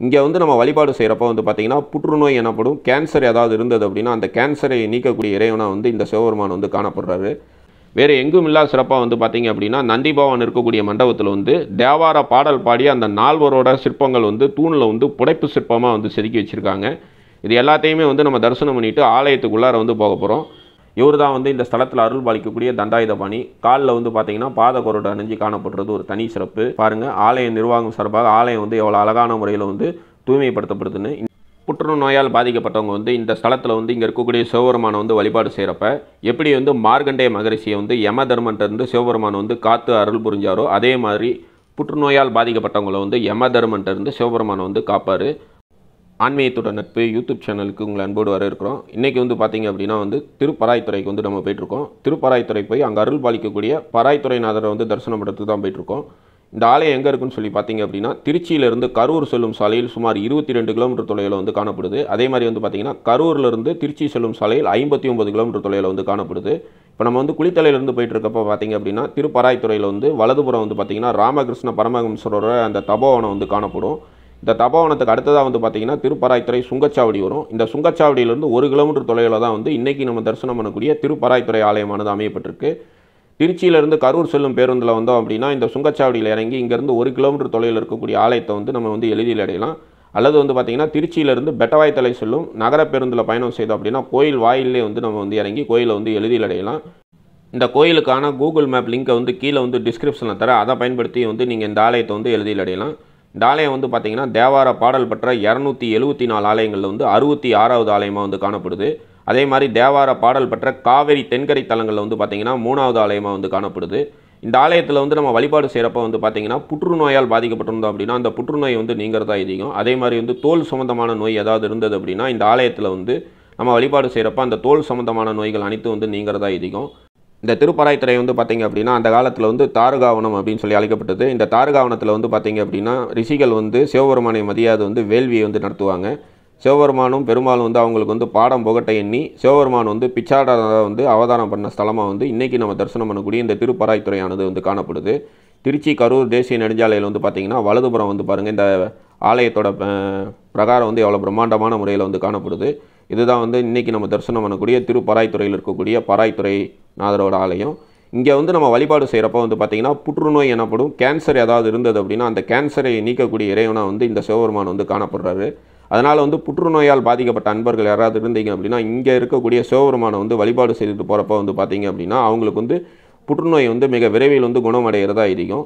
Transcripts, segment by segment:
இங்கே வந்து நம்ம வழிபாடு செய்கிறப்ப வந்து பார்த்திங்கன்னா புற்றுநோய் எனப்படும் கேன்சர் ஏதாவது இருந்தது அப்படின்னா அந்த கேன்சரை நீக்கக்கூடிய இறைவனாக வந்து இந்த சிவபெருமான் வந்து காணப்படுறாரு. வேறு எங்கும் இல்லாத சிறப்பாக வந்து பார்த்திங்க அப்படின்னா நந்திபவன் இருக்கக்கூடிய மண்டபத்தில் வந்து தேவார பாடல் பாடி அந்த நால்வரோட சிற்பங்கள் வந்து தூணில் வந்து புடைப்பு சிற்பமாக வந்து செதுக்கி வச்சுருக்காங்க. இது எல்லாத்தையுமே வந்து நம்ம தரிசனம் பண்ணிவிட்டு ஆலயத்துக்குள்ளார வந்து போக போகிறோம் இவர் தான் வந்து இந்த ஸ்தலத்தில் அருள் பாலிக்கக்கூடிய தண்டாயுதபாணி. காலில் வந்து பார்த்தீங்கன்னா பாத கொரோட அணிஞ்சு காணப்படுறது ஒரு தனி சிறப்பு. பாருங்கள் ஆலய நிர்வாகம் சார்பாக ஆலயம் வந்து எவ்வளோ அழகான முறையில் வந்து தூய்மைப்படுத்தப்படுதுன்னு. புற்றுநோயால் பாதிக்கப்பட்டவங்க வந்து இந்த ஸ்தலத்தில் வந்து இங்கே இருக்கக்கூடிய சிவபெருமானை வந்து வழிபாடு செய்கிறப்ப எப்படி வந்து மார்கண்டேய மகரிஷியை வந்து யம தர்மன்ட்டு சிவபெருமான் வந்து காத்து அருள் புரிஞ்சாரோ அதே மாதிரி புற்றுநோயால் பாதிக்கப்பட்டவங்களை வந்து யம தர்மன்ட்டு சிவபெருமானை வந்து காப்பார். ஆன்மீகத்தோட நட்பு யூடியூப் சேனலுக்கு உங்களை அன்போடு வர இருக்கிறோம் இன்றைக்கி வந்து பார்த்தீங்க அப்படின்னா வந்து திருப்பராய்த்துறைக்கு வந்து நம்ம போயிட்டுருக்கோம். திருப்பராய்த்துறை போய் அங்கே அருள் பாலிக்கக்கூடிய பராய்த்துறைநாதரை வந்து தரிசனம் பண்ணுறதுக்கு தான் போயிட்டுருக்கோம். இந்த ஆலயம் எங்கே இருக்குன்னு சொல்லி பார்த்தீங்க அப்படின்னா திருச்சியிலிருந்து கரூர் செல்லும் சாலையில் சுமார் இருபத்தி ரெண்டு கிலோமீட்டர் தொலைவில் வந்து காணப்படுது. அதே மாதிரி வந்து பார்த்திங்கன்னா கரூர்லேருந்து திருச்சி செல்லும் சாலையில் ஐம்பத்தி ஒம்பது கிலோமீட்டர் தொலைவில் வந்து காணப்படுது. இப்போ நம்ம வந்து குளித்தலையிலேருந்து போயிட்டு இருக்கப்போ பார்த்தீங்க அப்படின்னா திருப்பராய்த்துறையில் வந்து வலதுபுறம் வந்து பார்த்தீங்கன்னா ராமகிருஷ்ண பரமஹம்சரோட அந்த தபோவனம் வந்து காணப்படும். இந்த தபோவனத்துக்கு அடுத்ததாக வந்து பார்த்தீங்கன்னா திருப்பராய்த்துறை சுங்கச்சாவடி வரும். இந்த சுங்கச்சாவடியிலேருந்து ஒரு கிலோமீட்டர் தொலைவில் தான் வந்து இன்றைக்கி நம்ம தரிசனம் பண்ணக்கூடிய திருப்பராய்த்துறை ஆலயமானது அமையப்பட்டிருக்கு. திருச்சியிலேருந்து கரூர் செல்லும் பேருந்தில் வந்தோம் அப்படின்னா இந்த சுங்கச்சாவடியில் இறங்கி இங்கேருந்து ஒரு கிலோமீட்டர் தொலைவில் இருக்கக்கூடிய ஆலயத்தை வந்து நம்ம வந்து எளிதில் அடையலாம். அல்லது வந்து பார்த்திங்கன்னா திருச்சியிலேருந்து பெட்டவாய்த்தலை செல்லும் நகர பேருந்தில் பயணம் செய்தோம் அப்படின்னா கோயில் வாயிலே வந்து நம்ம வந்து இறங்கி கோயிலை வந்து எளிதில் அடையலாம். இந்த கோயிலுக்கான கூகுள் மேப் லிங்கை வந்து கீழே வந்து டிஸ்கிரிப்ஷனில் தர அதை பயன்படுத்தி வந்து நீங்கள் இந்த ஆலயத்தை வந்து எளிதில் அடையலாம். இந்த ஆலயம் வந்து பார்த்திங்கன்னா தேவார பாடல் பெற்ற இரநூத்தி எழுபத்தி நாலு ஆலயங்களில் வந்து அறுபத்தி ஆறாவது ஆலயமாக வந்து காணப்படுது. அதே மாதிரி தேவார பாடல் பெற்ற காவேரி தென்கரை தலங்களில் வந்து பார்த்திங்கன்னா மூணாவது ஆலயமாக வந்து காணப்படுது. இந்த ஆலயத்தில் வந்து நம்ம வழிபாடு செய்கிறப்ப வந்து பார்த்திங்கன்னா புற்றுநோயால் பாதிக்கப்பட்டிருந்தோம் அப்படின்னா அந்த புற்றுநோய் வந்து நீங்கிறதா அதிகம் அதே மாதிரி வந்து தோல் சம்மந்தமான நோய் ஏதாவது இருந்தது அப்படின்னா இந்த ஆலயத்தில் வந்து நம்ம வழிபாடு செய்கிறப்ப அந்த தோல் சம்மந்தமான நோய்கள் அனைத்தும் வந்து நீங்கிறதா அதிகம் இந்த திருப்பராய்த்துறை வந்து பார்த்திங்க அப்படின்னா அந்த காலத்தில் வந்து தாருகாவனம் அப்படின்னு சொல்லி அழைக்கப்பட்டது. இந்த தாருகாவனத்தில் வந்து பார்த்திங்க அப்படின்னா ரிஷிகள் வந்து சிவபெருமானை மதியாது வந்து வேள்வியை வந்து நடத்துவாங்க. சிவபெருமானும் பெருமாளும் வந்து அவங்களுக்கு வந்து பாடம் புகட்ட எண்ணி சிவபெருமான் வந்து பிச்சாடரை வந்து அவதாரம் பண்ண ஸ்தலமாக வந்து இன்றைக்கி நம்ம தரிசனம் பண்ணக்கூடிய இந்த திருப்பராய்த்துறையானது வந்து காணப்படுது. திருச்சி கரூர் தேசிய நெடுஞ்சாலையில் வந்து பார்த்திங்கன்னா வலதுபுறம் வந்து பாருங்கள் இந்த ஆலயத்தோட பிரகாரம் வந்து எவ்வளோ பிரம்மாண்டமான முறையில் வந்து காணப்படுது. இதுதான் வந்து இன்றைக்கி நம்ம தரிசனம் பண்ணக்கூடிய திருப்பராய்த்துறையில் இருக்கக்கூடிய பராய்த்துறை நாதரோட ஆலயம். இங்கே வந்து நம்ம வழிபாடு செய்கிறப்ப வந்து பார்த்திங்கன்னா புற்றுநோய் எனப்படும் கேன்சர் ஏதாவது இருந்தது அப்படின்னா அந்த கேன்சரை நீக்கக்கூடிய இறைவனாக வந்து இந்த சிவபெருமான் வந்து காணப்படுறாரு. அதனால் வந்து புற்றுநோயால் பாதிக்கப்பட்ட அன்பர்கள் யாராவது இருந்தீங்க அப்படின்னா இங்கே இருக்கக்கூடிய சிவபெருமானை வந்து வழிபாடு செய்துட்டு போகிறப்ப வந்து பார்த்திங்க அப்படின்னா அவங்களுக்கு வந்து புற்றுநோய் வந்து மிக விரைவில் வந்து குணமடைகிறதா இருக்கும்.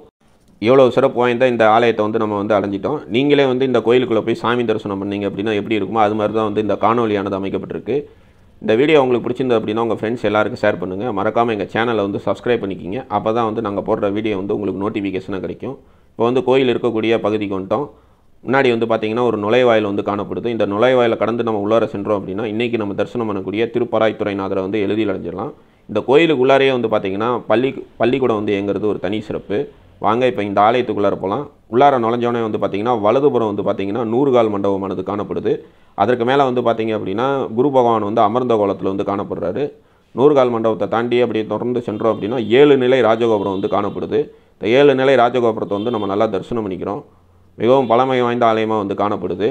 எவ்வளோ சிறப்பு வாய்ந்த இந்த ஆலயத்தை வந்து நம்ம வந்து அடைஞ்சிட்டோம். நீங்களே வந்து இந்த கோயிலுக்குள்ளே போய் சாமி தரிசனம் பண்ணீங்க அப்படின்னா எப்படி இருக்குமோ அது மாதிரி தான் வந்து இந்த காணொலியானது அமைக்கப்பட்டிருக்கு. இந்த வீடியோ உங்களுக்கு பிடிச்சிருந்தது அப்படின்னா உங்கள் ஃப்ரெண்ட்ஸ் எல்லாருக்கும் ஷேர் பண்ணுங்கள் மறக்காமல் எங்கள் சேனலை வந்து சப்ஸ்கிரைப் பண்ணிக்கிங்க. அப்போ தான் வந்து நாங்கள் போடுற வீடியோ வந்து உங்களுக்கு நோட்டிஃபிகேஷனாக கிடைக்கும். இப்போ வந்து கோயில் இருக்கக்கூடிய பகுதிக்கு வந்துட்டோம். முன்னாடி வந்து பார்த்திங்கன்னா ஒரு நுழைவாயில் வந்து காணப்படுது. இந்த நுழைவாயிலை கடந்து நம்ம உள்ளார சென்றோம் அப்படின்னா இன்றைக்கி நம்ம தரிசனம் பண்ணக்கூடிய திருப்பராய்த்துறைநாதரை வந்து எழுதி அடைஞ்சிடலாம். இந்த கோயிலுக்கு உள்ளாரையே வந்து பார்த்தீங்கன்னா பள்ளி பள்ளிக்கூடம் வந்து இயங்குறது ஒரு தனி சிறப்பு. வாங்க இப்போ இந்த ஆலயத்துக்குள்ளார போகலாம் உள்ளார நுழைஞ்சோடனே வந்து பார்த்திங்கன்னா வலதுபுறம் வந்து பார்த்திங்கன்னா நூறுகால் மண்டபமானது காணப்படுது. அதற்கு மேலே வந்து பார்த்திங்க அப்படின்னா குரு பகவான் வந்து அமர்ந்த கோலத்தில் வந்து காணப்படுறாரு. நூறுகால் மண்டபத்தை தாண்டி அப்படியே தொடர்ந்து சென்றோம் அப்படின்னா ஏழு நிலை ராஜகோபுரம் வந்து காணப்படுது. இந்த ஏழு நிலை ராஜகோபுரத்தை வந்து நம்ம நல்லா தரிசனம் பண்ணிக்கிறோம். மிகவும் பழமை வாய்ந்த ஆலயமாக வந்து காணப்படுது.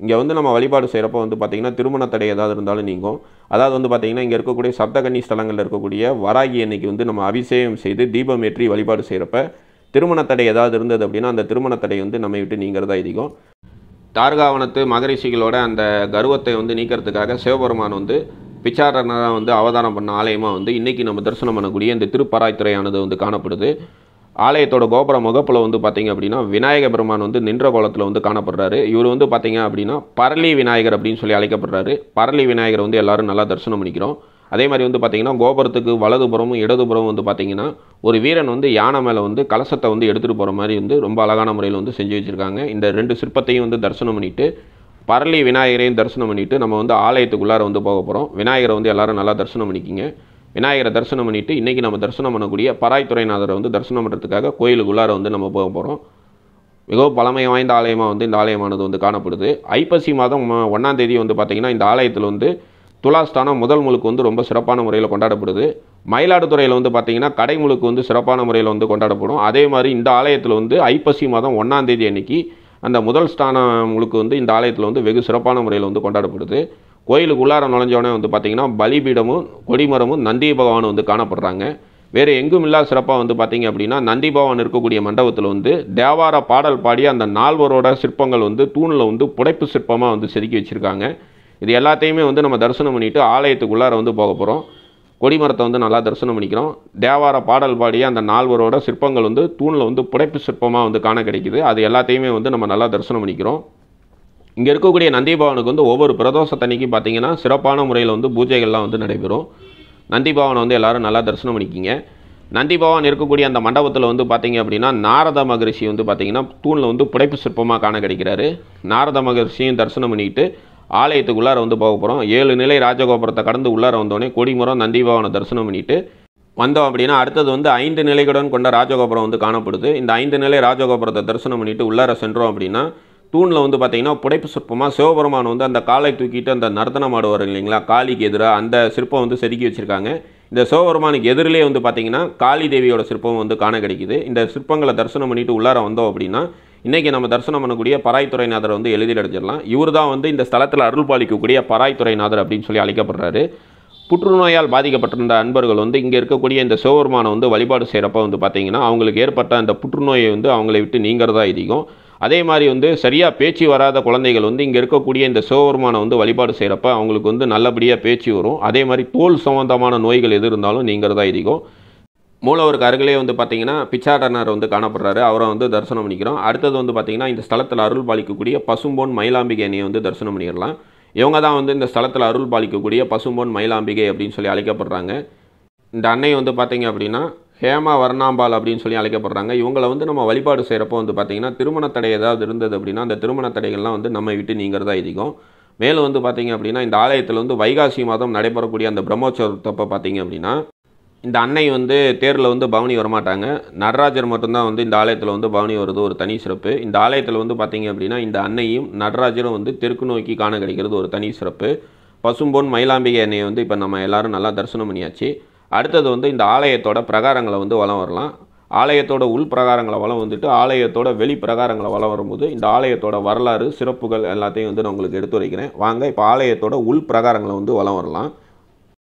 இங்கே வந்து நம்ம வழிபாடு செய்கிறப்ப வந்து பார்த்திங்கன்னா திருமண தடை ஏதாவது இருந்தாலும் நீங்கும். அதாவது வந்து பார்த்திங்கன்னா இங்கே இருக்கக்கூடிய சப்தகன்னி ஸ்தலங்களில் இருக்கக்கூடிய வராகி அன்னைக்கு வந்து நம்ம அபிஷேகம் செய்து தீபம் ஏற்றி வழிபாடு செய்கிறப்ப திருமண தடை ஏதாவது இருந்தது அப்படின்னா அந்த திருமண தடை வந்து நம்மை விட்டு நீங்கிறதா அதிகம் தார்காவனத்து மகரிஷிகளோட அந்த கர்வத்தை வந்து நீக்கிறதுக்காக சிவபெருமான் வந்து பிச்சாரனராக வந்து அவதாரம் பண்ண ஆலயமாக வந்து இன்றைக்கி நம்ம தரிசனம் பண்ணக்கூடிய இந்த திருப்பராய்த்துறையானது வந்து காணப்படுது. ஆலயத்தோட கோபுர முகப்பில் வந்து பார்த்திங்க அப்படின்னா விநாயக பெருமான் வந்து நின்ற கோலத்தில் வந்து காணப்படுறாரு. இவர் வந்து பார்த்திங்க அப்படின்னா பரளி விநாயகர் அப்படின்னு சொல்லி அழைக்கப்படுறாரு. பரளி விநாயகர் வந்து எல்லோரும் நல்லா தரிசனம் பண்ணிக்கிறோம். அதே மாதிரி வந்து பார்த்தீங்கன்னா கோபுரத்துக்கு வலதுபுறமும் இடதுபுறமும் வந்து பார்த்தீங்கன்னா ஒரு வீரன் வந்து யானை மேலே வந்து கலசத்தை வந்து எடுத்துகிட்டு போகிற மாதிரி வந்து ரொம்ப அழகான முறையில் வந்து செஞ்சு வச்சுருக்காங்க. இந்த ரெண்டு சிற்பத்தையும் வந்து தரிசனம் பண்ணிவிட்டு பரளி விநாயகரையும் தரிசனம் பண்ணிவிட்டு நம்ம வந்து ஆலயத்துக்குள்ளார வந்து போக போகிறோம் விநாயகரை வந்து எல்லாரும் நல்லா தரிசனம் பண்ணிக்கிங்க. விநாயகரை தரிசனம் பண்ணிவிட்டு இன்றைக்கி நம்ம தரிசனம் பண்ணக்கூடிய பராய்த்துறைநாதரை வந்து தரிசனம் பண்ணுறதுக்காக கோயிலுக்குள்ளார வந்து நம்ம போக போகிறோம் மிகவும் பழமை வாய்ந்த ஆலயமாக வந்து இந்த ஆலயமானது வந்து காணப்படுது. ஐப்பசி மாதம் ம- தேதி வந்து பார்த்திங்கன்னா இந்த ஆலயத்தில் வந்து துலாஸ்தானம் முதல் முழுக்கு வந்து ரொம்ப சிறப்பான முறையில் கொண்டாடப்படுது. மயிலாடுதுறையில் வந்து பார்த்திங்கன்னா கடை முழுக்கு வந்து சிறப்பான முறையில் வந்து கொண்டாடப்படும். அதே மாதிரி இந்த ஆலயத்தில் வந்து ஐப்பசி மாதம் ஒன்றாந்தேதி அன்னைக்கு அந்த முதல் ஸ்தானம் முழுக்கு வந்து இந்த ஆலயத்தில் வந்து வெகு சிறப்பான முறையில் வந்து கொண்டாடப்படுது. கோயிலுக்கு உள்ளார நுழைஞ்சோடனே வந்து பார்த்திங்கன்னா பலிபீடமும் கொடிமரமும் நந்தி பகவானும் வந்து காணப்படுறாங்க. வேறு எங்கும் இல்லாத சிறப்பாக வந்து பார்த்திங்க அப்படின்னா நந்தி பகவான் இருக்கக்கூடிய மண்டபத்தில் வந்து தேவார பாடல் பாடி அந்த நால்வரோட சிற்பங்கள் வந்து தூணில் வந்து புடைப்பு சிற்பமாக வந்து செதுக்கி வச்சுருக்காங்க. இது எல்லாத்தையுமே வந்து நம்ம தரிசனம் பண்ணிவிட்டு ஆலயத்துக்குள்ளார வந்து போக போகிறோம் கொடிமரத்தை வந்து நல்லா தரிசனம் பண்ணிக்கிறோம். தேவார பாடல் பாடிய அந்த நால்வரோட சிற்பங்கள் வந்து தூணில் வந்து புடைப்பு சிற்பமாக வந்து காண கிடைக்குது. அது எல்லாத்தையுமே வந்து நம்ம நல்லா தரிசனம் பண்ணிக்கிறோம். இங்கே இருக்கக்கூடிய நந்திபவனுக்கு வந்து ஒவ்வொரு பிரதோஷத்தன்னைக்கு பார்த்தீங்கன்னா சிறப்பான முறையில் வந்து பூஜைகள்லாம் வந்து நடைபெறும். நந்திபவனை வந்து எல்லாரும் நல்லா தரிசனம் பண்ணிக்கிங்க. நந்திபவன் இருக்கக்கூடிய அந்த மண்டபத்தில் வந்து பார்த்திங்க அப்படின்னா நாரத மகரிஷி வந்து பார்த்திங்கன்னா தூணில் வந்து புடைப்பு சிற்பமாக காண கிடைக்கிறாரு. நாரத மகரிஷியும் தரிசனம் பண்ணிக்கிட்டு ஆலயத்துக்கு உள்ளார வந்து போக போகிறோம் ஏழு நிலை ராஜகோபுரத்தை கடந்து உள்ளார வந்தோடனே கொடிமரம் நந்தி பவனை தரிசனம் பண்ணிட்டு வந்தோம் அப்படின்னா அடுத்தது வந்து ஐந்து நிலைகளுடன் கொண்ட ராஜகோபுரம் வந்து காணப்படுது. இந்த ஐந்து நிலை ராஜகோபுரத்தை தரிசனம் பண்ணிட்டு உள்ளார சென்றோம் அப்படின்னா தூணில் வந்து பார்த்திங்கன்னா புடைப்பு சிற்பமாக சிவபெருமான் வந்து அந்த காலை தூக்கிட்டு அந்த நர்த்தனம் ஆடுவார் இல்லைங்களா காளிக்கு எதிராக அந்த சிற்பம் வந்து செதுக்கி வச்சுருக்காங்க. இந்த சிவபெருமானுக்கு எதிரிலே வந்து பார்த்தீங்கன்னா காளி தேவியோட சிற்பம் வந்து காண கிடைக்குது. இந்த சிற்பங்களை தரிசனம் பண்ணிட்டு உள்ளார வந்தோம் அப்படின்னா இன்றைக்கி நம்ம தரிசனம் பண்ணக்கூடிய பராய்த்துறைநாதர் வந்து எளிதில் அடைஞ்சிடலாம். இவர் தான் வந்து இந்த ஸ்தலத்தில் அருள் பாலிக்கக்கூடிய பராய்த்துறைநாதர் அப்படின்னு சொல்லி அழைக்கப்படுறாரு. புற்றுநோயால் பாதிக்கப்பட்டிருந்த அன்பர்கள் வந்து இங்கே இருக்கக்கூடிய இந்த சிவபெருமானை வந்து வழிபாடு செய்கிறப்ப வந்து பார்த்தீங்கன்னா அவங்களுக்கு ஏற்பட்ட அந்த புற்றுநோயை வந்து அவங்களை விட்டு நீங்கிறதா அதிகம் அதே மாதிரி வந்து சரியாக பேச்சு வராத குழந்தைகள் வந்து இங்கே இருக்கக்கூடிய இந்த சிவபெருமானை வந்து வழிபாடு செய்கிறப்ப அவங்களுக்கு வந்து நல்லபடியாக பேச்சு வரும். அதே மாதிரி தோல் சம்பந்தமான நோய்கள் எது இருந்தாலும் நீங்கள் தான் அதிகம் மூலவருக்கு அருகிலே வந்து பார்த்தீங்கன்னா பிச்சாடனர் வந்து காணப்படுறாரு. அவரை வந்து தரிசனம் பண்ணிக்கிறோம். அடுத்தது வந்து பார்த்தீங்கன்னா இந்த ஸ்தலத்தில் அருள் பாலிக்கக்கூடிய பசும்பொன் மயிலாம்பிகை அணியை வந்து தரிசனம் பண்ணிடலாம். இவங்க தான் வந்து இந்த ஸ்தலத்தில் அருள் பாலிக்கக்கூடிய பசும்பொன் மயிலாம்பிகை அப்படின்னு சொல்லி அழைக்கப்படுறாங்க. இந்த அன்னை வந்து பார்த்தீங்க அப்படின்னா ஹேமா வர்ணாம்பால் அப்படின்னு சொல்லி அழைக்கப்படுறாங்க. இவங்களை வந்து நம்ம வழிபாடு செய்கிறப்போ வந்து பார்த்திங்கன்னா திருமண தடை ஏதாவது இருந்தது அப்படின்னா அந்த திருமண தடைகள்லாம் வந்து நம்ம விட்டு நீங்கிறதா அதிகம் மேலும் வந்து பார்த்திங்க அப்படின்னா இந்த ஆலயத்தில் வந்து வைகாசி மாதம் நடைபெறக்கூடிய அந்த பிரம்மோற்சவத்தப்போ பார்த்தீங்க அப்படின்னா இந்த அன்னை வந்து தேரில் வந்து பவனி வரமாட்டாங்க. நடராஜர் மட்டும்தான் வந்து இந்த ஆலயத்தில் வந்து பவனி வருது ஒரு தனி சிறப்பு. இந்த ஆலயத்தில் வந்து பார்த்திங்க அப்படின்னா இந்த அன்னையும் நடராஜரும் வந்து தெற்கு நோக்கி காண கிடைக்கிறது ஒரு தனி சிறப்பு. பசும்பொன் மயிலாம்பிகை அன்னையை வந்து இப்போ நம்ம எல்லாரும் நல்லா தரிசனம் பண்ணியாச்சு. அடுத்தது வந்து இந்த ஆலயத்தோட பிரகாரங்களை வந்து வலம் வரலாம். ஆலயத்தோட உள் பிரகாரங்களை வலம் வந்துட்டு ஆலயத்தோட வெளி பிரகாரங்களை வளம் வரும்போது இந்த ஆலயத்தோட வரலாறு சிறப்புகள் எல்லாத்தையும் வந்து நான் உங்களுக்கு எடுத்துரைக்கிறேன் வாங்க இப்போ ஆலயத்தோட உள் பிரகாரங்களை வந்து வலம் வரலாம்.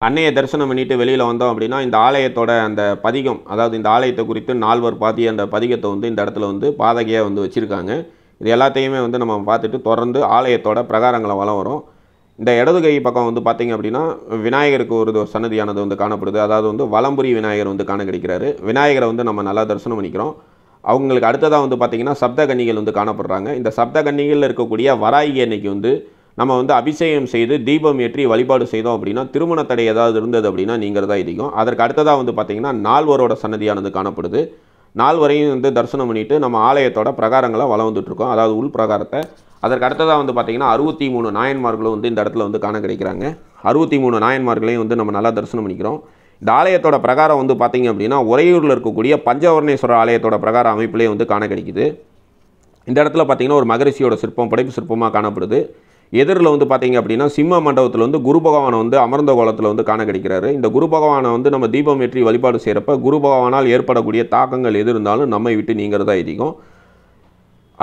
அன்னையை தரிசனம் பண்ணிட்டு வெளியில் வந்தோம் அப்படின்னா இந்த ஆலயத்தோட அந்த பதிகம் அதாவது இந்த ஆலயத்தை குறித்து நால்வர் பாதி அந்த பதிகத்தை வந்து இந்த இடத்துல வந்து பாதகையாக வந்து வச்சுருக்காங்க. இது எல்லாத்தையுமே வந்து நம்ம பார்த்துட்டு தொடர்ந்து ஆலயத்தோட பிரகாரங்களை வலம் வரும். இந்த இடது கை பக்கம் வந்து பார்த்தீங்க அப்படின்னா விநாயகருக்கு ஒரு சன்னதியானது வந்து காணப்படுது. அதாவது வந்து வலம்புரி விநாயகர் வந்து காண கிடைக்கிறாரு விநாயகரை வந்து நம்ம நல்லா தரிசனம் பண்ணிக்கிறோம். அவங்களுக்கு அடுத்ததாக வந்து பார்த்திங்கன்னா சப்த கன்னிகள் வந்து காணப்படுறாங்க. இந்த சப்த கன்னிகளில் இருக்கக்கூடிய வராகி அன்னைக்கு வந்து நம்ம வந்து அபிஷேகம் செய்து தீபம் ஏற்றி வழிபாடு செய்தோம் அப்படின்னா திருமண தடை ஏதாவது இருந்தது அப்படின்னா நீங்கிறதா அதிகம் அதற்கு அடுத்ததாக வந்து பார்த்திங்கன்னா நால்வரோட சன்னதியானது காணப்படுது. நால்வரையும் வந்து தரிசனம் பண்ணிவிட்டு நம்ம ஆலயத்தோட பிரகாரங்களை வளம் வந்துட்டுருக்கோம் அதாவது உள் பிரகாரத்தை. அதற்கு அடுத்ததாக வந்து பார்த்திங்கன்னா அறுபத்தி மூணு நாயன்மார்களும் வந்து இந்த இடத்துல வந்து காண கிடைக்கிறாங்க. அறுபத்தி மூணு நாயன்மார்களையும் வந்து நம்ம நல்லா தரிசனம் பண்ணிக்கிறோம். இந்த ஆலயத்தோட பிரகாரம் வந்து பார்த்திங்க அப்படின்னா உறையூரில் இருக்கக்கூடிய பஞ்சவர்ணேஸ்வரர் ஆலயத்தோட பிரகார அமைப்பிலே வந்து காண கிடைக்குது. இந்த இடத்துல பார்த்திங்கன்னா ஒரு மகரிஷியோட சிற்பம் படைப்பு சிற்பமாக காணப்படுது. எதிரில் வந்து பார்த்தீங்க அப்படின்னா சிம்ம மண்டபத்தில் வந்து குரு பகவானை வந்து அமர்ந்த கோலத்தில் வந்து காண கிடைக்கிறாரு. இந்த குரு பகவானை வந்து நம்ம தீபம் வெற்றி வழிபாடு செய்கிறப்ப குரு பகவானால் ஏற்படக்கூடிய தாக்கங்கள் எது இருந்தாலும் நம்மை விட்டு நீங்கிறதா அதிகம்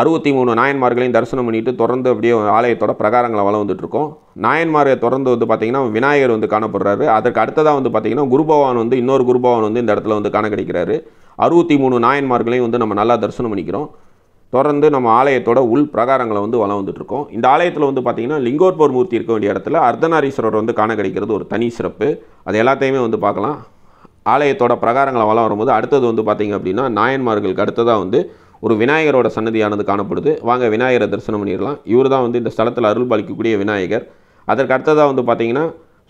அறுபத்தி மூணு நாயன்மார்களையும் தரிசனம் பண்ணிட்டு தொடர்ந்து அப்படியே ஆலயத்தோட பிரகாரங்களை வளம் வந்துட்டுருக்கோம். நாயன்மாரை தொடர்ந்து வந்து பார்த்திங்கன்னா விநாயகர் வந்து காணப்படுறாரு. அதற்கு அடுத்ததாக வந்து பார்த்திங்கன்னா குரு பகவான் வந்து இன்னொரு குரு பகவான் வந்து இந்த இடத்துல வந்து காண கிடைக்கிறாரு. அறுபத்தி மூணு நாயன்மார்களையும் வந்து நம்ம நல்லா தரிசனம் பண்ணிக்கிறோம். தொடர்ந்து நம்ம ஆலயத்தோட உள் பிரகாரங்களை வந்து வளம் வந்துட்டுருக்கோம். இந்த ஆலயத்தில் வந்து பார்த்திங்கன்னா லிங்கோற்போர் மூர்த்தி இருக்க வேண்டிய இடத்துல அர்த்தநாரீஸ்வரர் வந்து காண கிடைக்கிறது ஒரு தனி சிறப்பு. அது எல்லாத்தையுமே வந்து பார்க்கலாம் ஆலயத்தோட பிரகாரங்களை வளம் வரும்போது அடுத்தது வந்து பார்த்திங்க அப்படின்னா நாயன்மார்களுக்கு அடுத்ததாக வந்து ஒரு விநாயகரோட சன்னதியானது காணப்படுது. வாங்க விநாயகரை தரிசனம் பண்ணிடலாம். இவர் தான் வந்து இந்த ஸ்தலத்தில் அருள் பாலிக்கக்கூடிய விநாயகர். அதற்கு அடுத்ததாக வந்து பார்த்திங்கன்னா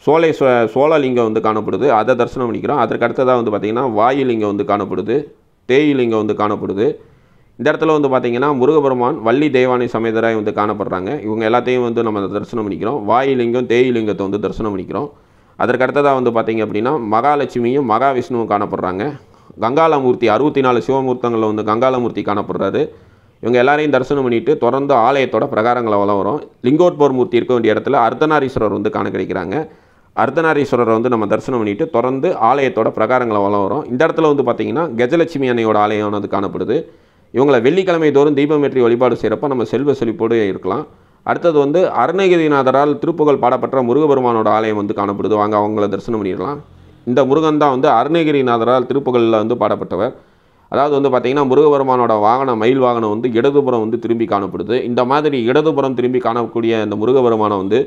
சோலை சோழலிங்கம் வந்து காணப்படுது. அதை தரிசனம் பண்ணிக்கிறோம். அதற்கு அடுத்ததாக வந்து பார்த்திங்கன்னா வாயுலிங்கம் வந்து காணப்படுது. தேயிலிங்கம் வந்து காணப்படுது. இந்த இடத்துல வந்து பார்த்திங்கன்னா முருகபெருமான் வள்ளி தேவானை சமேதராய் வந்து காணப்படுறாங்க. இவங்க எல்லாத்தையும் வந்து நம்ம தரிசனம் பண்ணிக்கிறோம். வாயிலிங்கம் தேயிலிங்கத்தை வந்து தரிசனம் பண்ணிக்கிறோம். அதற்கு அடுத்ததாக வந்து பார்த்திங்க அப்படின்னா மகாலட்சுமியும் மகாவிஷ்ணுவும் காணப்படுறாங்க. கங்காலமூர்த்தி அறுபத்தி நாலு சிவமூர்த்தங்களில் வந்து கங்காலமூர்த்தி காணப்படுறாரு. இவங்க எல்லாரையும் தரிசனம் பண்ணிவிட்டு தொடர்ந்து ஆலயத்தோட பிரகாரங்களை வளம் வரும். லிங்கோட்போர் மூர்த்தி இருக்க வேண்டிய இடத்துல அர்த்தநாரீஸ்வரர் வந்து காண கிடைக்கிறாங்க அர்த்தநாரீஸ்வரரை வந்து நம்ம தரிசனம் பண்ணிவிட்டு தொடர்ந்து ஆலயத்தோட பிரகாரங்களை வளம் வரும். இந்த இடத்துல வந்து பார்த்திங்கன்னா கஜலட்சுமி அன்னையோட ஆலயமானது காணப்படுது. இவங்களை வெள்ளிக்கிழமை தோறும் தீபமேற்றி வழிபாடு செய்கிறப்ப நம்ம செல்வ செழிப்போடு இருக்கலாம். அடுத்தது வந்து அருணகிரிநாதரால் திருப்புகழ் பாடப்பட்ட முருகபெருமானோட ஆலயம் வந்து காணப்படுது. வாங்க அவங்கள தரிசனம் பண்ணிடலாம். இந்த முருகன் தான் வந்து அருணகிரிநாதரால் திருப்புகழில் வந்து பாடப்பட்டவர். அதாவது வந்து பார்த்திங்கன்னா முருகபெருமானோட வாகனம் மயில் வாகனம் வந்து இடதுபுறம் வந்து திரும்பி காணப்படுது. இந்த மாதிரி இடதுபுறம் திரும்பி காணக்கூடிய இந்த முருகபெருமானை வந்து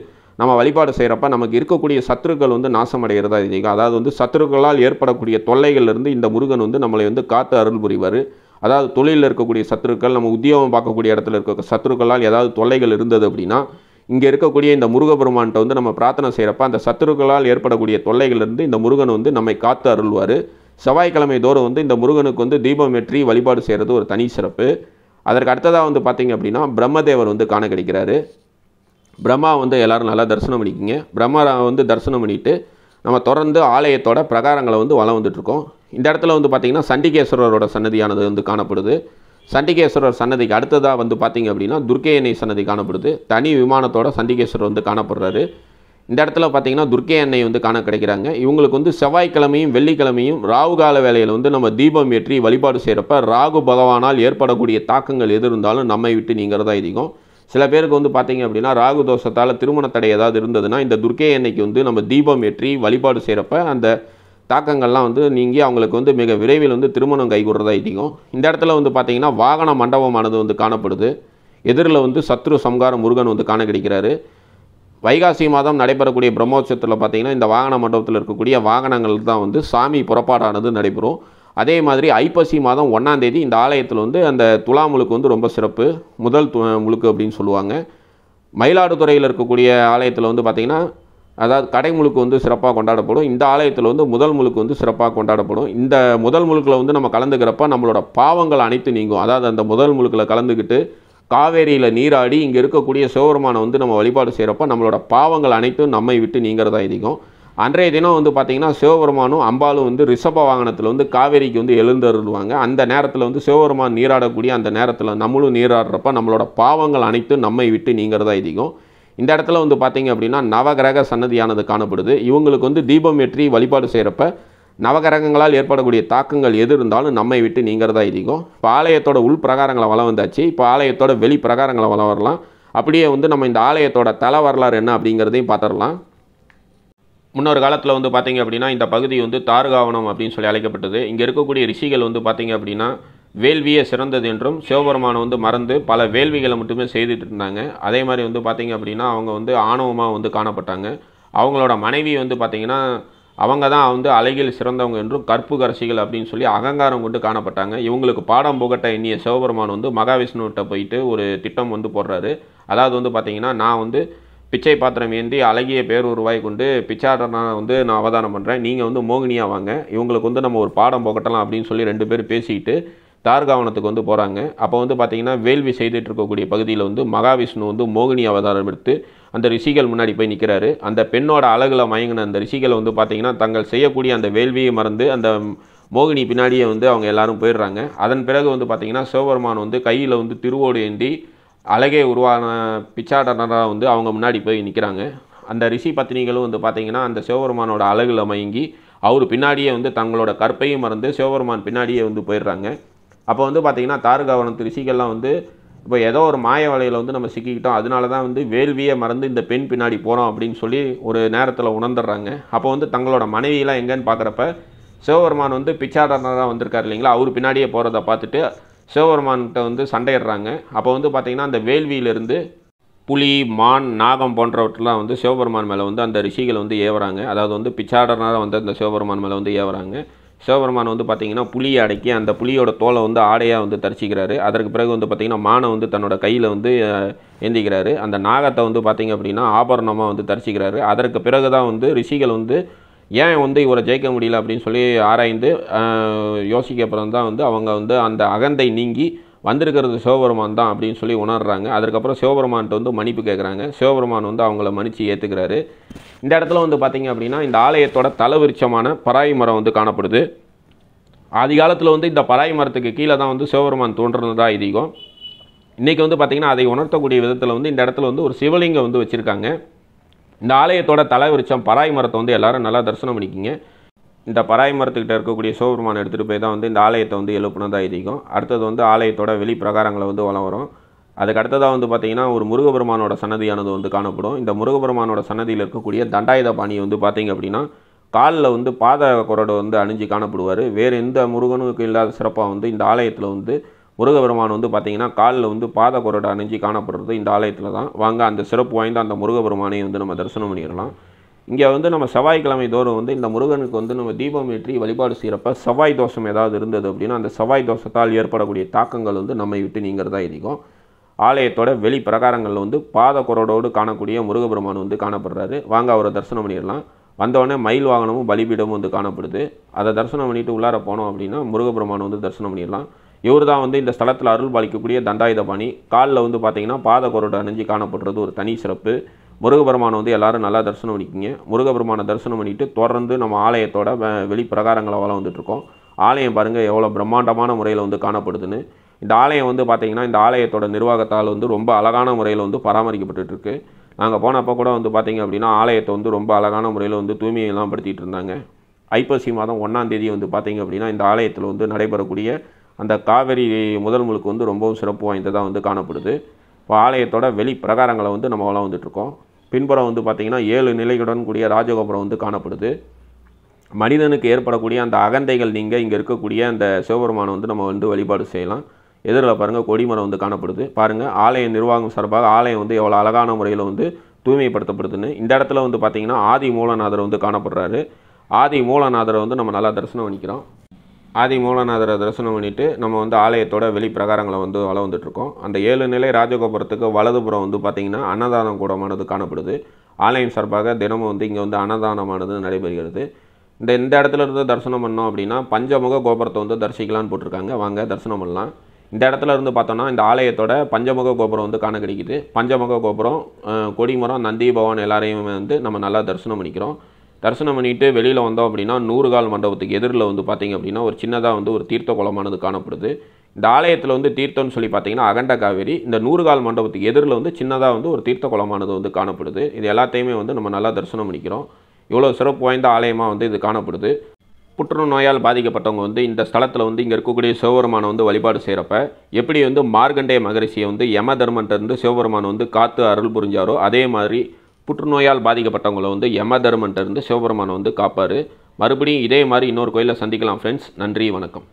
நம்ம வழிபாடு செய்கிறப்ப நமக்கு இருக்கக்கூடிய சத்துருக்கள் வந்து நாசமடைகிறதா இன்றைக்கி அதாவது வந்து சத்துருக்களால் ஏற்படக்கூடிய தொல்லைகள்லேருந்து இந்த முருகன் வந்து நம்மளை வந்து காத்து அருள் புரிவார். அதாவது தொழிலில் இருக்கக்கூடிய சத்துருக்கள் நம்ம உத்தியோகம் பார்க்கக்கூடிய இடத்துல இருக்க சத்துருக்களால் ஏதாவது தொல்லைகள் இருந்தது அப்படின்னா இங்கே இருக்கக்கூடிய இந்த முருகபெருமான்கிட்ட வந்து நம்ம பிரார்த்தனை செய்கிறப்ப அந்த சத்துருக்களால் ஏற்படக்கூடிய தொல்லைகளிலிருந்து இந்த முருகன் வந்து நம்மை காத்து அருள்வார். செவ்வாய்க்கிழமை தோறும் வந்து இந்த முருகனுக்கு வந்து தீபம் ஏற்றி வழிபாடு செய்கிறது ஒரு தனி சிறப்பு. அதற்கு அடுத்ததாக வந்து பார்த்திங்க அப்படின்னா பிரம்மதேவர் வந்து காண கிடைக்கிறாரு. பிரம்மா வந்து எல்லோரும் நல்லா தரிசனம் பண்ணிக்கிங்க. பிரம்மா வந்து தரிசனம் பண்ணிவிட்டு நம்ம தொடர்ந்து ஆலயத்தோட பிரகாரங்களை வந்து வளம் வந்துட்டுருக்கோம். இந்த இடத்துல வந்து பார்த்திங்கன்னா சண்டிகேஸ்வரரோட சன்னதியானது வந்து காணப்படுது. சண்டிகேஸ்வரர் சன்னதிக்கு அடுத்ததாக வந்து பார்த்திங்க அப்படின்னா துர்க்கை சன்னதி காணப்படுது. தனி விமானத்தோட சண்டிகேஸ்வரர் வந்து காணப்படுறாரு. இந்த இடத்துல பார்த்தீங்கன்னா துர்க்கை அன்னை வந்து காண கிடைக்கிறாங்க. இவங்களுக்கு வந்து செவ்வாய்க்கிழமையும் வெள்ளிக்கிழமையும் ராகு கால வேலையில் வந்து நம்ம தீபம் ஏற்றி வழிபாடு செய்கிறப்ப ராகு பகவானால் ஏற்படக்கூடிய தாக்கங்கள் எது இருந்தாலும் நம்மை விட்டு நீங்கிறதா அதிகம் சில பேருக்கு வந்து பார்த்தீங்க அப்படின்னா ராகு தோஷத்தால் திருமண தடை ஏதாவது இருந்ததுன்னா இந்த துர்க்கை அன்னைக்கு வந்து நம்ம தீபம் ஏற்றி வழிபாடு செய்கிறப்ப அந்த தாக்கங்கள்லாம் வந்து நீங்கி அவங்களுக்கு வந்து மிக விரைவில் வந்து திருமணம் கைகூடுறதா அதிகம் இந்த இடத்துல வந்து பார்த்தீங்கன்னா வாகன மண்டபமானது வந்து காணப்படுது. எதிரில் வந்து சத்ரு சம்கார முருகன் வந்து காண கிடைக்கிறாரு வைகாசி மாதம் நடைபெறக்கூடிய பிரம்மோற்சவத்தில் பார்த்தீங்கன்னா இந்த வாகன மண்டபத்தில் இருக்கக்கூடிய வாகனங்கள் தான் வந்து சாமி புறப்பாடானது நடைபெறும். அதே மாதிரி ஐப்பசி மாதம் ஒன்றாம் தேதி இந்த ஆலயத்தில் வந்து அந்த துலா முழுக்கு வந்து ரொம்ப சிறப்பு. முதல் து முழுக்கு அப்படின்னு சொல்லுவாங்க. மயிலாடுதுறையில் இருக்கக்கூடிய ஆலயத்தில் வந்து பார்த்திங்கன்னா அதாவது கடை முழுக்கு வந்து சிறப்பாக கொண்டாடப்படும். இந்த ஆலயத்தில் வந்து முதல் முழுக்கு வந்து சிறப்பாக கொண்டாடப்படும். இந்த முதல் முழுக்கில் வந்து நம்ம கலந்துக்கிறப்ப நம்மளோட பாவங்கள் அனைத்து நீங்கும். அதாவது அந்த முதல் முழுக்கில் கலந்துக்கிட்டு காவேரியில் நீராடி இங்கே இருக்கக்கூடிய சிவபெருமானை வந்து நம்ம வழிபாடு செய்கிறப்ப நம்மளோட பாவங்கள் அனைத்தும் நம்மை விட்டு நீங்கிறதா அதிகம் அன்றைய தினம் வந்து பார்த்திங்கன்னா சிவபெருமானும் அம்பாலும் வந்து ரிஷப வாகனத்தில் வந்து காவேரிக்கு வந்து எழுந்தருள்வாங்க. அந்த நேரத்தில் வந்து சிவபெருமான் நீராடக்கூடிய அந்த நேரத்தில் நம்மளும் நீராடுறப்ப நம்மளோட பாவங்கள் அனைத்தும் நம்மை விட்டு நீங்கிறதா அதிகம் இந்த இடத்துல வந்து பார்த்திங்க அப்படின்னா நவகிரக சன்னதியானது காணப்படுது. இவங்களுக்கு வந்து தீபம் ஏற்றி வழிபாடு செய்கிறப்ப நவகிரகங்களால் ஏற்படக்கூடிய தாக்கங்கள் எது இருந்தாலும் நம்மை விட்டு நீங்கிறதா அதிகம் இப்போ ஆலயத்தோட உள் பிரகாரங்களை வளம் வந்தாச்சு. இப்போ ஆலயத்தோட வெளி பிரகாரங்களை வளம் வரலாம். அப்படியே வந்து நம்ம இந்த ஆலயத்தோட தலை வரலாறு என்ன அப்படிங்கிறதையும் பார்த்துடலாம். முன்னொரு காலத்தில் வந்து பார்த்திங்க அப்படின்னா இந்த பகுதி வந்து தார்காவனம் அப்படின்னு சொல்லி அழைக்கப்பட்டது. இங்கே இருக்கக்கூடிய ரிஷிகள் வந்து பார்த்திங்க அப்படின்னா வேள்வியே சிறந்தது என்றும் சிவபெருமானை வந்து மறந்து பல வேள்விகளை மட்டுமே செய்துட்டு இருந்தாங்க. அதே மாதிரி வந்து பார்த்திங்க அப்படின்னா அவங்க வந்து ஆணவமாக வந்து காணப்பட்டாங்க. அவங்களோட மனைவி வந்து பார்த்திங்கன்னா அவங்க தான் வந்து அழகில் சிறந்தவங்க என்றும் கற்புகரசிகள் அப்படின்னு சொல்லி அகங்காரம் கொண்டு காணப்பட்டாங்க. இவங்களுக்கு பாடம் புகட்ட எண்ணிய சிவபெருமான் வந்து மகாவிஷ்ணுகிட்ட போயிட்டு ஒரு திட்டம் வந்து போடுறாரு. அதாவது வந்து பார்த்திங்கன்னா நான் வந்து பிச்சை பாத்திரம் ஏந்தி அழகிய பேர் உருவாய் கொண்டு பிச்சாடனா வந்து நான் அவதானம் பண்ணுறேன் நீங்கள் வந்து மோகினியாக வாங்க. இவங்களுக்கு வந்து நம்ம ஒரு பாடம் புகட்டலாம் அப்படின்னு சொல்லி ரெண்டு பேர் பேசிக்கிட்டு தார்காவனத்துக்கு வந்து போகிறாங்க அப்போ வந்து பார்த்திங்கன்னா வேள்வி செய்துட்டு இருக்கக்கூடிய பகுதியில் வந்து மகாவிஷ்ணு வந்து மோகினி அவதாரம் எடுத்து அந்த ரிஷிகள் முன்னாடி போய் நிற்கிறாரு அந்த பெண்ணோட அழகில் மயங்கின அந்த ரிஷிகளை வந்து பார்த்திங்கன்னா தங்கள் செய்யக்கூடிய அந்த வேள்வியை மறந்து அந்த மோகினி பின்னாடியே வந்து அவங்க எல்லாரும் போயிடுறாங்க. அதன் பிறகு வந்து பார்த்திங்கன்னா சிவபெருமான் வந்து கையில் வந்து திருவோடு ஏந்தி அழகே உருவான பிச்சாடனராக வந்து அவங்க முன்னாடி போய் நிற்கிறாங்க அந்த ரிஷி பத்தினிகளும் வந்து பார்த்திங்கன்னா அந்த சிவபெருமானோட அழகில் மயங்கி அவர் பின்னாடியே வந்து தங்களோட கற்பையும் மறந்து சிவபெருமான் பின்னாடியே வந்து போயிடுறாங்க. அப்போ வந்து பார்த்திங்கன்னா தாருகாவனத்து ரிஷிகள்லாம் வந்து இப்போ ஏதோ ஒரு மாய வலையில் வந்து நம்ம சிக்கிக்கிட்டோம். அதனால தான் வந்து வேள்வியை மறந்து இந்த பெண் பின்னாடி போகிறோம் அப்படின்னு சொல்லி ஒரு நேரத்தில் உணர்ந்துடுறாங்க. அப்போ வந்து தங்களோட மனைவியெலாம் எங்கேன்னு பார்க்குறப்ப சிவபெருமான் வந்து பிச்சாடனராக வந்திருக்காரு இல்லைங்களா? அவர் பின்னாடியே போகிறத பார்த்துட்டு சிவபெருமான்கிட்ட வந்து சண்டையிடுறாங்க. அப்போ வந்து பார்த்திங்கன்னா அந்த வேள்வியிலிருந்து புலி மான் நாகம் போன்றவற்றெல்லாம் வந்து சிவபெருமான் மேலே வந்து அந்த ரிஷிகள் வந்து ஏவுறாங்க. அதாவது வந்து பிச்சாடனாக வந்து அந்த சிவபெருமான் மேலே வந்து ஏவுறாங்க. சிவபெருமான் வந்து பார்த்திங்கன்னா புலியை அடக்கி அந்த புலியோட தோலை வந்து ஆடையாக வந்து தரிசிக்கிறாரு அதற்கு பிறகு வந்து பார்த்திங்கன்னா மானை வந்து தன்னோட கையில் வந்து ஏந்திக்கிறாரு. அந்த நாகத்தை வந்து பார்த்திங்க அப்படின்னா ஆபரணமாக வந்து தரிசிக்கிறாரு அதற்கு பிறகு தான் வந்து ரிஷிகள் வந்து ஏன் வந்து இவரை ஜெயிக்க முடியல? அப்படின்னு சொல்லி ஆராய்ந்து யோசிக்க அப்புறம் தான் வந்து அவங்க வந்து அந்த அகந்தை நீங்கி வந்திருக்கிறது சிவபெருமான் தான் அப்படின்னு சொல்லி உணர்றாங்க. அதுக்கப்புறம் சிவபெருமான்கிட்ட வந்து மன்னிப்பு கேட்குறாங்க சிவபெருமான் வந்து அவங்கள மன்னிச்சு ஏற்றுக்கிறாரு இந்த இடத்துல வந்து பார்த்திங்க அப்படின்னா இந்த ஆலயத்தோட தலைவிருச்சமான பராய் மரம் வந்து காணப்படுது. ஆதி காலத்தில் வந்து இந்த பராய் மரத்துக்கு கீழே தான் வந்து சிவபெருமான் தோன்றுனதா ஐதீகம். இன்றைக்கி வந்து பார்த்திங்கன்னா அதை உணர்த்தக்கூடிய விதத்தில் வந்து இந்த இடத்துல வந்து ஒரு சிவலிங்கம் வந்து வச்சுருக்காங்க. இந்த ஆலயத்தோட தலைவிருச்சம் பராய் மரத்தை வந்து எல்லோரும் நல்லா தரிசனம் பண்ணிக்கிங்க. இந்த பராய் மரத்துக்கிட்ட இருக்கக்கூடிய சிவபெருமான் எடுத்துகிட்டு போய் தான் வந்து இந்த ஆலயத்தை வந்து எழுப்புனது ஐதீகம் அடுத்தது வந்து ஆலயத்தோட வெளி பிரகாரங்களை வந்து வலம் வரும். அதுக்கு அடுத்ததாக வந்து பார்த்திங்கன்னா ஒரு முருகபெருமானோட சன்னதியானது வந்து காணப்படும். இந்த முருகபெருமானோட சன்னதியில் இருக்கக்கூடிய தண்டாயுத பாணி வந்து பார்த்திங்க அப்படின்னா காலில் வந்து பாத குரடு வந்து அணிஞ்சு காணப்படுவார். வேறு எந்த முருகனுக்கு இல்லாத சிறப்பாக வந்து இந்த ஆலயத்தில் வந்து முருகபெருமான் வந்து பார்த்திங்கன்னா காலில் வந்து பாத குரடு அணிஞ்சு காணப்படுறது இந்த ஆலயத்தில் தான். வாங்க அந்த சிறப்பு வாய்ந்த அந்த முருகபெருமானையும் வந்து நம்ம தரிசனம் பண்ணிடலாம். இங்கே வந்து நம்ம செவ்வாய்க்கிழமை தோறும் வந்து இந்த முருகனுக்கு வந்து நம்ம தீபம் ஏற்றி வழிபாடு செய்கிறப்ப செவ்வாய் தோஷம் ஏதாவது இருந்தது அப்படின்னா அந்த செவ்வாய் தோஷத்தால் ஏற்படக்கூடிய தாக்கங்கள் வந்து நம்மை விட்டு நீங்கிறதா இருக்கும் ஆலயத்தோட வெளி பிரகாரங்களில் வந்து பாத குரடோடு காணக்கூடிய முருகபெருமான் வந்து காணப்படுறாரு. வாங்க அவரை தரிசனம் பண்ணிடலாம். வந்தவொடனே மயில் வாகனமும் பலிபீடமும் வந்து காணப்படுது. அதை தரிசனம் பண்ணிட்டு உள்ளார போனோம் அப்படின்னா முருகபெருமான் வந்து தரிசனம் பண்ணிடலாம். இவர் தான் வந்து இந்த ஸ்தலத்தில் அருள் பாலிக்கக்கூடிய தண்டாயுதபாணி. காலில் வந்து பார்த்திங்கன்னா பாத குரடு அணிஞ்சு காணப்படுறது ஒரு தனி சிறப்பு. முருகபெருமானை வந்து எல்லாரும் நல்லா தரிசனம் பண்ணிக்கிங்க. முருகபெருமானை தரிசனம் பண்ணிட்டு தொடர்ந்து நம்ம ஆலயத்தோட வெ- வெளி பிரகாரங்களை வளம் வந்துட்டுருக்கோம். ஆலயம் பாருங்கள் எவ்வளோ பிரம்மாண்டமான முறையில் வந்து காணப்படுதுன்னு. இந்த ஆலயம் வந்து பார்த்திங்கன்னா இந்த ஆலயத்தோட நிர்வாகத்தால் வந்து ரொம்ப அழகான முறையில் வந்து பராமரிக்கப்பட்டுட்டு நாங்கள் போனப்போ கூட வந்து பார்த்திங்க அப்படின்னா ஆலயத்தை வந்து ரொம்ப அழகான முறையில் வந்து தூய்மையெல்லாம் படுத்திட்டு இருந்தாங்க ஐப்பசி மாதம் ஒன்றாம் தேதி வந்து பார்த்திங்க அப்படின்னா இந்த ஆலயத்தில் வந்து நடைபெறக்கூடிய அந்த காவிரி முதல் முழுக்கு வந்து ரொம்பவும் சிறப்பு வாய்ந்ததாக வந்து காணப்படுது. இப்போ ஆலயத்தோட வெளி பிரகாரங்களை வந்து நம்ம வளம் பின்புறம் வந்து பார்த்திங்கன்னா ஏழு நிலைகளுடன் கூடிய ராஜகோபுரம் வந்து காணப்படுது. மனிதனுக்கு ஏற்படக்கூடிய அந்த அகந்தைகள் நீங்கள் இங்கே இருக்கக்கூடிய அந்த சிவபெருமானை வந்து நம்ம வந்து வழிபாடு செய்யலாம். எதிரில் பாருங்கள் கொடிமரம் வந்து காணப்படுது. பாருங்கள் ஆலய நிர்வாகம் சார்பாக ஆலயம் வந்து எவ்வளோ அழகான முறையில் வந்து தூய்மைப்படுத்தப்படுதுன்னு. இந்த இடத்துல வந்து பார்த்திங்கன்னா ஆதி மூலநாதர் வந்து காணப்படுறாரு. ஆதி மூலநாதரை வந்து நம்ம நல்லா தரிசனம் பண்ணிக்கிறோம். ஆதி மூலநாதரை தரிசனம் பண்ணிவிட்டு நம்ம வந்து ஆலயத்தோட வெளி பிரகாரங்களை வந்து வள அந்த ஏழு நிலை ராஜகோபுரத்துக்கு வலதுபுறம் வந்து பார்த்திங்கன்னா அன்னதானம் கூடமானது காணப்படுது. ஆலயம் சார்பாக தினமும் வந்து இங்கே வந்து அன்னதானமானது நடைபெறுகிறது. இந்த இந்த இடத்துல இருந்து தரிசனம் பண்ணோம் அப்படின்னா பஞ்சமுக கோபுரத்தை வந்து தரிசிக்கலாம்னு போட்டிருக்காங்க. வாங்க தரிசனம் பண்ணலாம். இந்த இடத்துல இருந்து பார்த்தோன்னா இந்த ஆலயத்தோட பஞ்சமுக கோபுரம் வந்து காண கிடைக்குது. பஞ்சமுக கோபுரம் கொடிமரம் நந்தி பவன் எல்லாரையும் வந்து நம்ம நல்லா தரிசனம் பண்ணிக்கிறோம். தரிசனம் பண்ணிட்டு வெளியில் வந்தோம் அப்படின்னா நூறுகால் மண்டபத்துக்கு எதிரில் வந்து பார்த்திங்க அப்படின்னா ஒரு சின்னதாக வந்து ஒரு தீர்த்த குளமானது காணப்படுது. இந்த ஆலயத்தில் வந்து தீர்த்தம்னு சொல்லி பார்த்தீங்கன்னா அகண்ட காவேரி இந்த நூறுகால் மண்டபத்துக்கு எதிரில் வந்து சின்னதாக வந்து ஒரு தீர்த்த குளமானது வந்து காணப்படுது. இது எல்லாத்தையுமே வந்து நம்ம நல்லா தரிசனம் பண்ணிக்கிறோம். இவ்வளோ சிறப்பு வாய்ந்த ஆலயமாக வந்து இது காணப்படுது. புற்றுநோயால் பாதிக்கப்பட்டவங்க வந்து இந்த ஸ்தலத்தில் வந்து இங்கே இருக்கக்கூடிய சிவபெருமானை வந்து வழிபாடு செய்கிறப்ப எப்படி வந்து மார்கண்டேய மகரிஷியை வந்து யம தர்மன்ட்டு சிவபெருமான் வந்து காத்து அருள் புரிஞ்சாரோ அதே மாதிரி புற்றுநோயால் பாதிக்கப்பட்டவங்களை வந்து யம தர்மன்ட்டு சிவபெருமானை வந்து காப்பார். மறுபடியும் இதே மாதிரி இன்னொரு கோயிலில் சந்திக்கலாம் ஃப்ரெண்ட்ஸ் நன்றி வணக்கம்.